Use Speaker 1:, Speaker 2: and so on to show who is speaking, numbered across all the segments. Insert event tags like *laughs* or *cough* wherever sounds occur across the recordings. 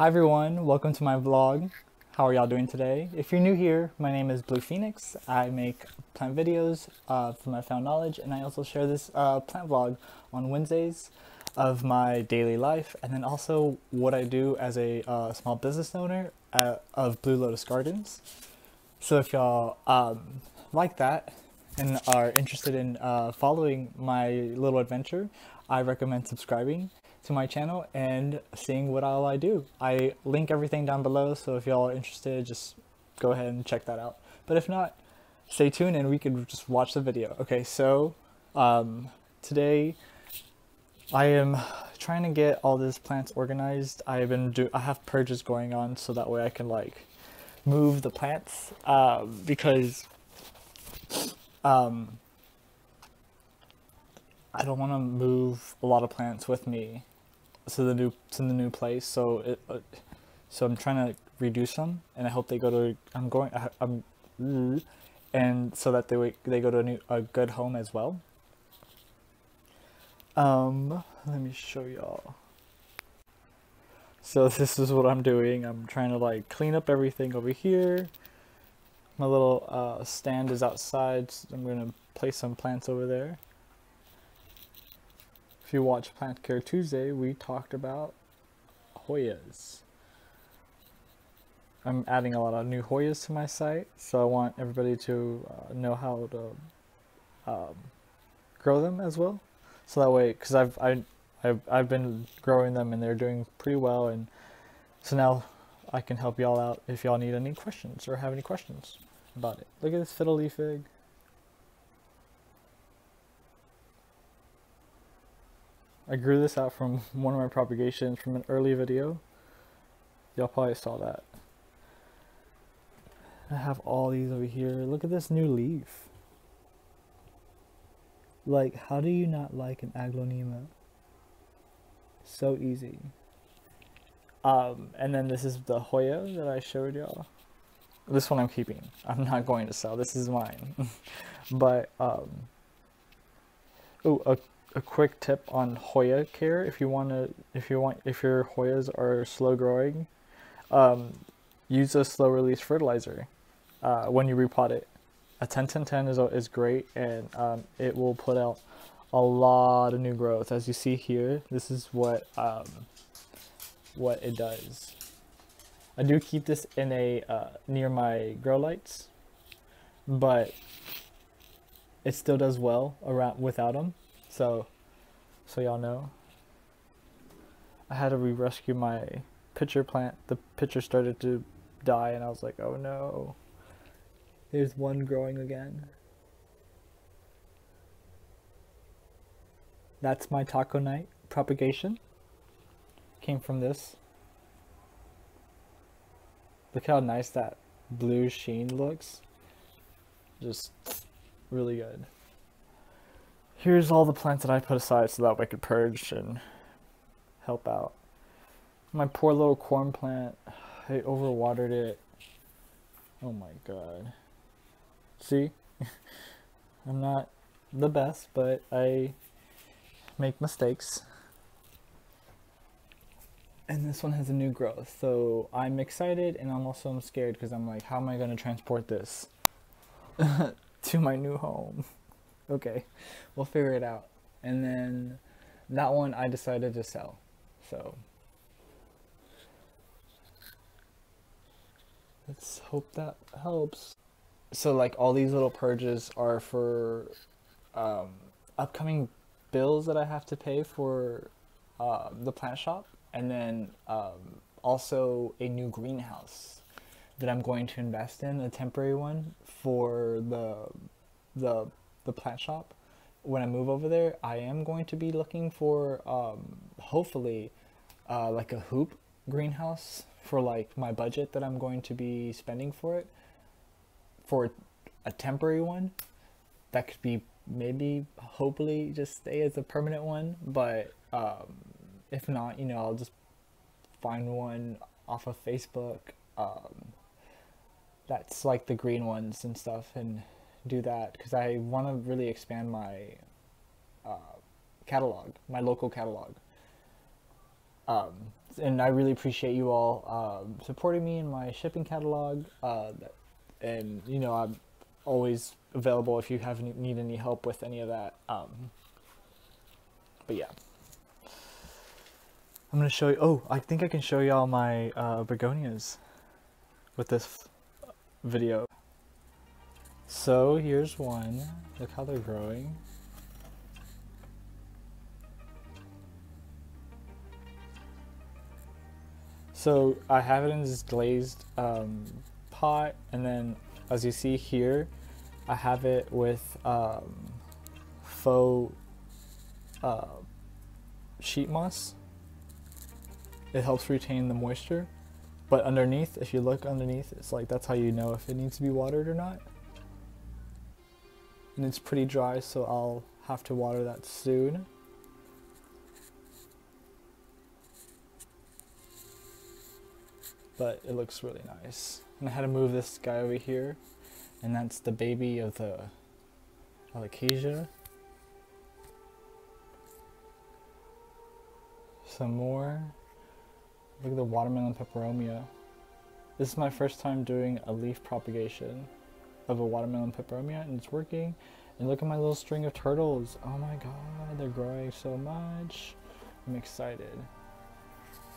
Speaker 1: Hi everyone, welcome to my vlog. How are y'all doing today? If you're new here, my name is Blue Phoenix. I make plant videos uh, from my found knowledge and I also share this uh, plant vlog on Wednesdays of my daily life and then also what I do as a uh, small business owner uh, of Bleu Lotus Gardens. So if y'all um, like that and are interested in uh, following my little adventure, I recommend subscribing to my channel and seeing what all I do. I link everything down below, so if y'all are interested, just go ahead and check that out. But if not, stay tuned and we could just watch the video. Okay, so um, today I am trying to get all these plants organized. I've been do I have purges going on so that way I can like move the plants uh, because um, I don't want to move a lot of plants with me to the new to the new place. So it, uh, so I'm trying to reduce them, and I hope they go to. I'm going. I, I'm, and so that they they go to a new a good home as well. Um, let me show y'all. So *laughs* this is what I'm doing. I'm trying to like clean up everything over here. My little uh, stand is outside. So I'm gonna place some plants over there. If you watch Plant Care Tuesday, we talked about Hoyas. I'm adding a lot of new Hoyas to my site, so I want everybody to uh, know how to um, grow them as well. So that way, because I've I, I've I've been growing them and they're doing pretty well, and so now I can help y'all out if y'all need any questions or have any questions about it. Look at this fiddle leaf fig. I grew this out from one of my propagations from an early video. Y'all probably saw that. I have all these over here. Look at this new leaf. Like, how do you not like an aglaonema? So easy. Um, and then this is the Hoya that I showed y'all. This one I'm keeping. I'm not going to sell. This is mine. *laughs* but, um, oh, a a quick tip on Hoya care if you want to if you want if your Hoyas are slow growing, um, use a slow release fertilizer uh, when you repot it. A 10 10 10 is, is great and um, it will put out a lot of new growth. As you see here, this is what um, what it does. I do keep this in a uh, near my grow lights, but it still does well around without them. So, so y'all know. I had to re-rescue my pitcher plant. The pitcher started to die and I was like, oh no. There's one growing again. That's my taconite propagation. Came from this. Look how nice that blue sheen looks. Just really good here's all the plants that I put aside so that I could purge and help out. My poor little corn plant, I overwatered it. Oh my god. See? *laughs* I'm not the best, but I make mistakes. And this one has a new growth, so I'm excited and I'm also scared because I'm like, how am I going to transport this *laughs* to my new home? Okay, we'll figure it out. And then that one I decided to sell. So let's hope that helps. So like all these little purges are for um, upcoming bills that I have to pay for uh, the plant shop, and then um, also a new greenhouse that I'm going to invest in, a temporary one for the the the plant shop, when I move over there, I am going to be looking for um, hopefully uh, like a hoop greenhouse for like my budget that I'm going to be spending for it for a temporary one. That could be maybe hopefully just stay as a permanent one but um, if not you know I'll just find one off of Facebook um, that's like the green ones and stuff and do that because I want to really expand my uh, catalog, my local catalog. Um, and I really appreciate you all um, supporting me in my shipping catalog. Uh, and you know, I'm always available if you have any, need any help with any of that. Um, but yeah, I'm gonna show you. Oh, I think I can show y'all my uh, begonias with this video. So here's one. Look how they're growing. So I have it in this glazed um, pot, and then as you see here, I have it with um, faux uh, sheet moss. It helps retain the moisture, but underneath, if you look underneath, it's like that's how you know if it needs to be watered or not. And it's pretty dry, so I'll have to water that soon. but it looks really nice. And I had to move this guy over here, and that's the baby of the alocasia. Some more. Look at the watermelon peperomia. This is my first time doing a leaf propagation of a watermelon peperomia, and it's working. And look at my little string of turtles. Oh my god, they're growing so much. I'm excited.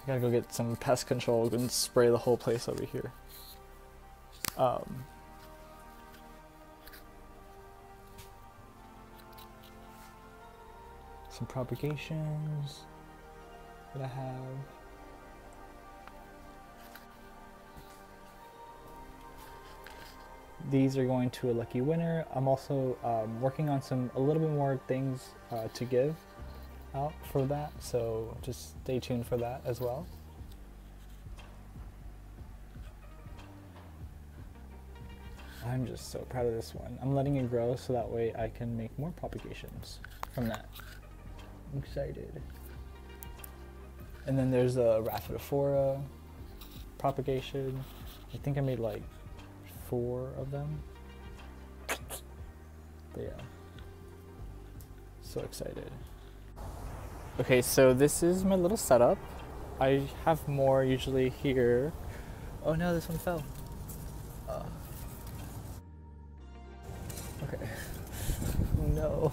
Speaker 1: I gotta go get some pest control and spray the whole place over here. Um, some propagations that I have. These are going to a lucky winner. I'm also um, working on some a little bit more things uh, to give out for that, so just stay tuned for that as well. I'm just so proud of this one. I'm letting it grow so that way I can make more propagations from that. I'm excited. And then there's a Rhaphidophora propagation. I think I made like four of them. But yeah. So excited. Okay, so this is my little setup. I have more usually here. Oh no, this one fell. Uh. Okay. *laughs* No.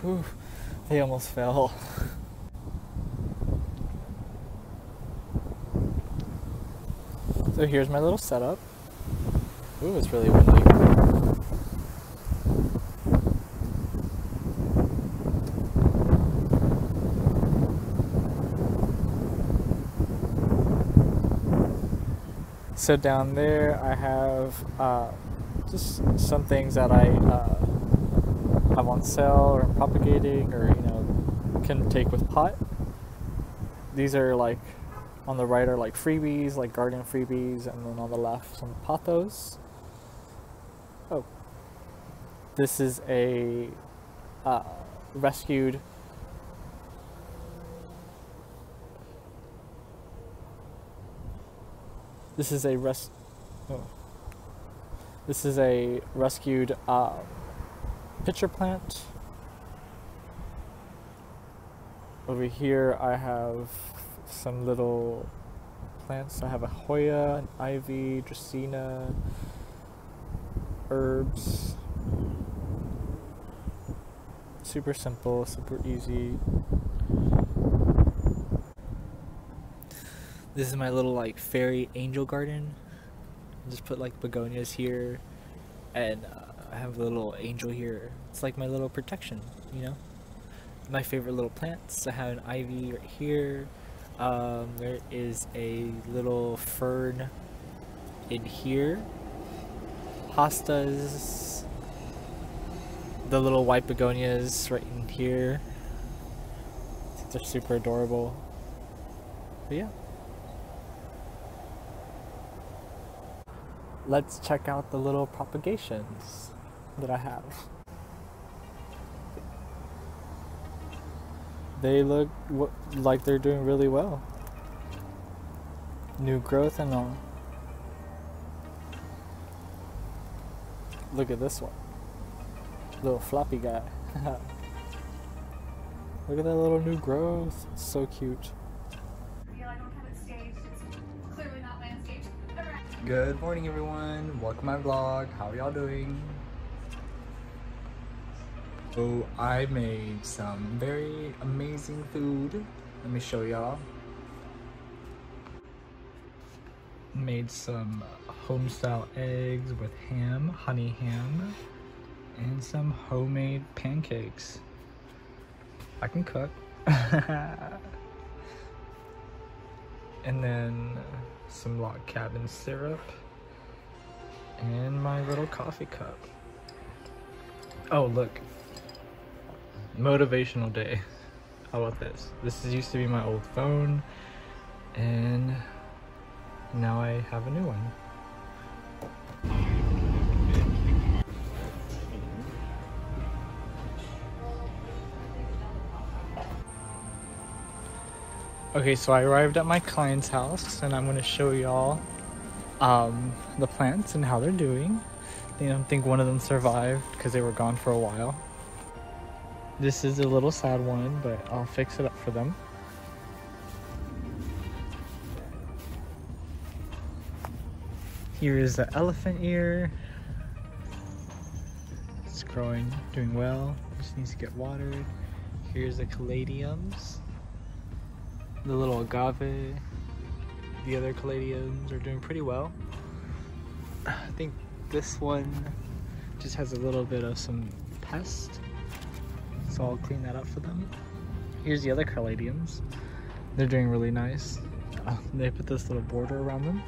Speaker 1: Whew. They almost fell. *laughs* So here's my little setup. Ooh, it's really windy. So down there I have uh, just some things that I uh, have on sale or propagating or you know can take with pot. These are like on the right are like freebies, like Guardian freebies, and then on the left some pothos. Oh, this is a uh, rescued This is a res. Oh. This is a rescued uh, pitcher plant. Over here, I have some little plants. I have a Hoya, an ivy, Dracaena, herbs. Super simple, super easy. This is my little like fairy angel garden. Just put like begonias here, and uh, I have a little angel here. It's like my little protection, you know. My favorite little plants. I have an ivy right here. Um, there is a little fern in here. Hostas. The little white begonias right in here. They're super adorable. But yeah. let's check out the little propagations that I have. They look like they're doing really well. New growth and all. Look at this one. Little floppy guy. *laughs* Look at that little new growth. It's so cute. Good morning, everyone. Welcome to my vlog. How are y'all doing? So I made some very amazing food. Let me show y'all. Made some home-style eggs with ham, honey ham, and some homemade pancakes. I can cook. *laughs* and then some log cabin syrup and my little coffee cup. Oh, look. Motivational day. How about this? This is used to be my old phone and now I have a new one. Okay, so I arrived at my client's house and I'm gonna show y'all um, the plants and how they're doing. I don't think one of them survived because they were gone for a while. This is a little sad one, but I'll fix it up for them. Here is the elephant ear. It's growing, doing well. Just needs to get watered. Here's the caladiums. The little agave. The other caladiums are doing pretty well. I think this one just has a little bit of some pest. So I'll clean that up for them. Here's the other caladiums. They're doing really nice. Uh, they put this little border around them.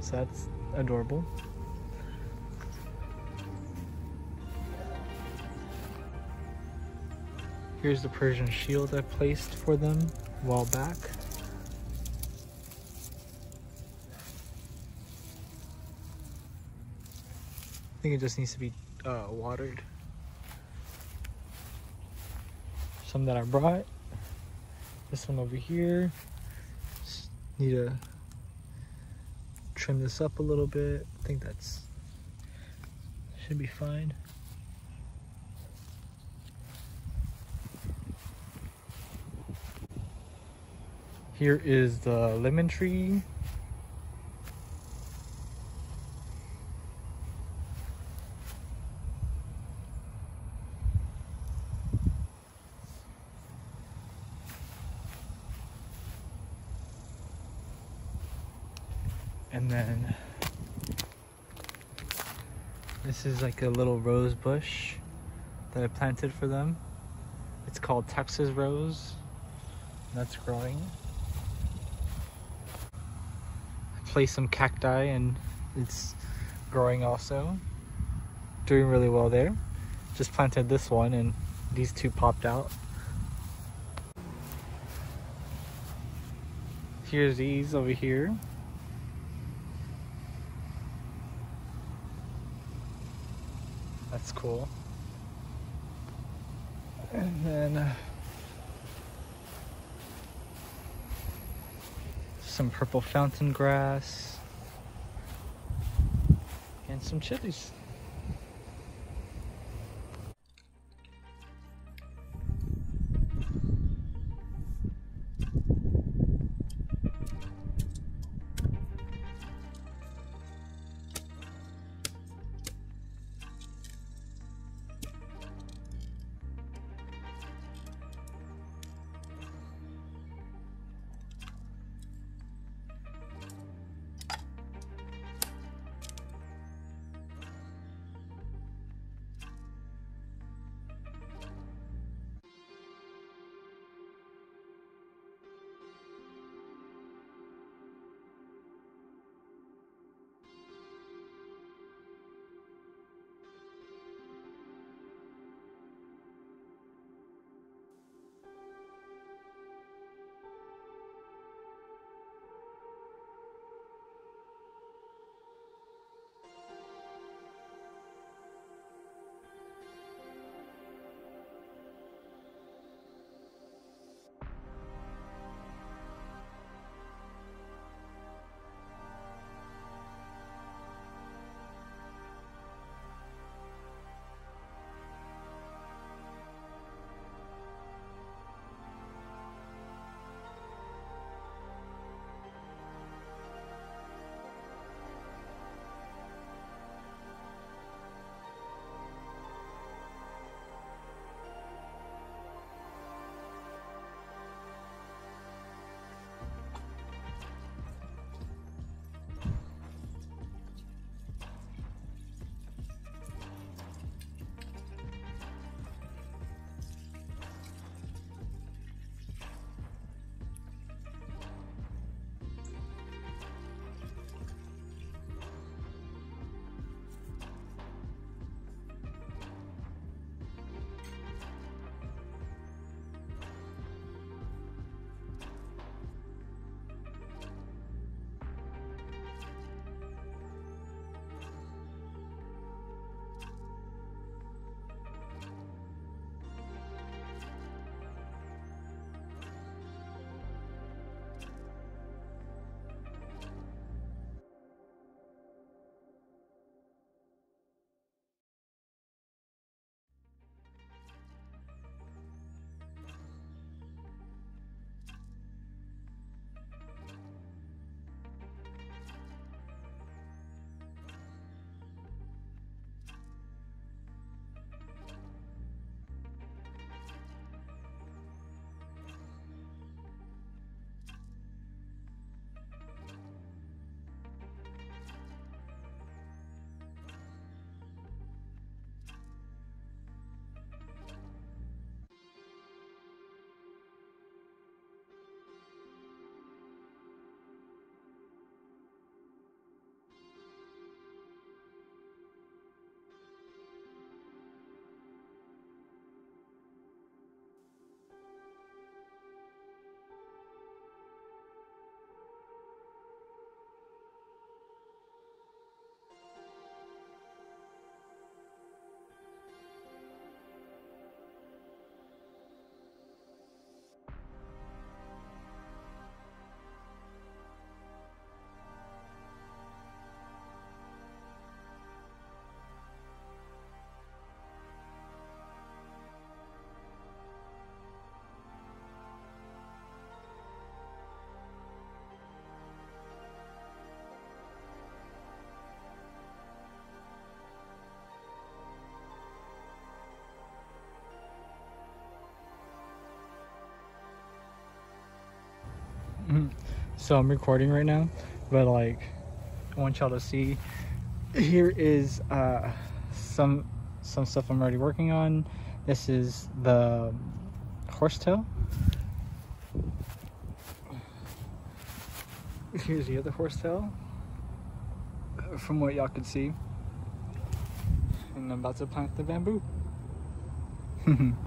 Speaker 1: So that's adorable. Here's the Persian shield I placed for them a while back. I think it just needs to be uh, watered. Some that I brought. This one over here. Just need to trim this up a little bit. I think that's should be fine. Here is the lemon tree. And then this is like a little rose bush that I planted for them. It's called Texas rose. That's growing. I placed some cacti and it's growing also. Doing really well there. Just planted this one and these two popped out. Here's these over here. Cool. And then uh, some purple fountain grass and some chilies. So I'm recording right now, but like, I want y'all to see. Here is uh, some some stuff I'm already working on. This is the horsetail. Here's the other horsetail. From what y'all could see, and I'm about to plant the bamboo. *laughs*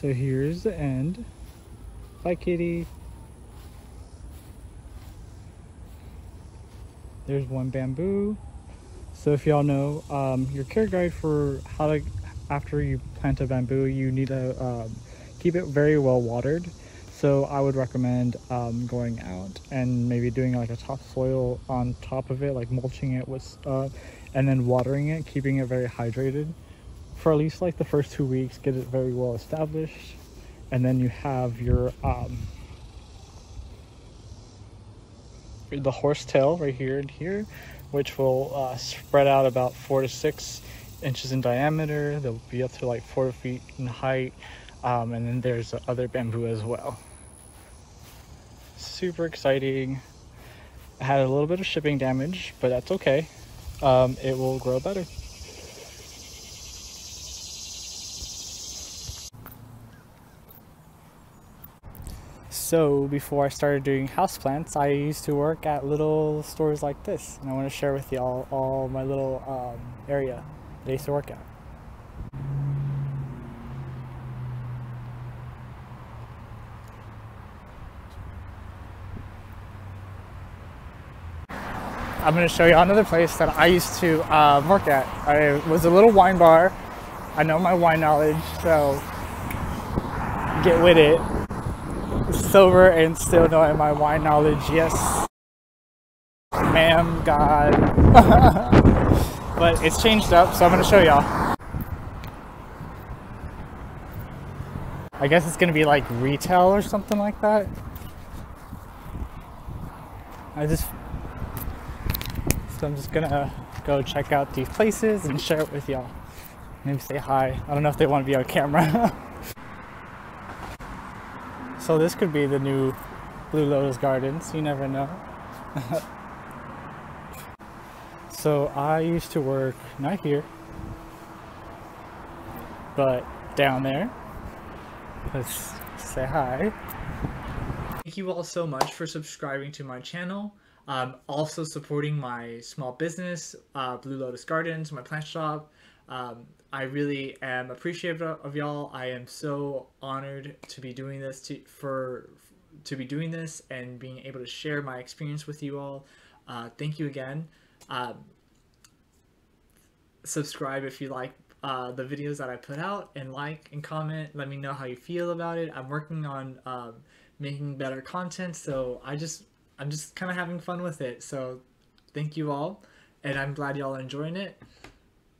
Speaker 1: So here's the end. Bye, kitty. There's one bamboo. So if y'all know, um, your care guide for how to, after you plant a bamboo, you need to um, keep it very well watered. So I would recommend um, going out and maybe doing like a topsoil on top of it, like mulching it with, uh, and then watering it, keeping it very hydrated for at least like the first two weeks, get it very well established. And then you have your, um, the horsetail right here and here, which will uh, spread out about four to six inches in diameter. They'll be up to like four feet in height. Um, and then there's the other bamboo as well. Super exciting. I had a little bit of shipping damage, but that's okay. Um, it will grow better. So before I started doing houseplants, I used to work at little stores like this. And I want to share with y'all all my little um, area that I used to work at. I'm going to show you another place that I used to uh, work at. I was a little wine bar. I know my wine knowledge, so get with it. Sober and still knowing my wine knowledge, yes. Ma'am, God. *laughs* but it's changed up, so I'm going to show y'all. I guess it's going to be like retail or something like that. I just so I'm just gonna go check out these places and share it with y'all. Maybe say hi. I don't know if they want to be on camera. *laughs* so this could be the new Bleu Lotus Gardens. You never know. *laughs* so I used to work not here, but down there. Let's say hi. Thank you all so much for subscribing to my channel. Um, also supporting my small business, uh, Bleu Lotus Gardens, my plant shop. Um, I really am appreciative of y'all. I am so honored to be doing this to, for to be doing this and being able to share my experience with you all. Uh, thank you again. Um, subscribe if you like uh, the videos that I put out and like and comment. Let me know how you feel about it. I'm working on um, making better content, so I just I'm just kind of having fun with it. So thank you all, and I'm glad y'all are enjoying it.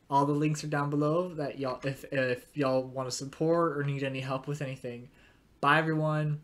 Speaker 1: All the links are down below that y'all if if y'all want to support or need any help with anything. Bye everyone.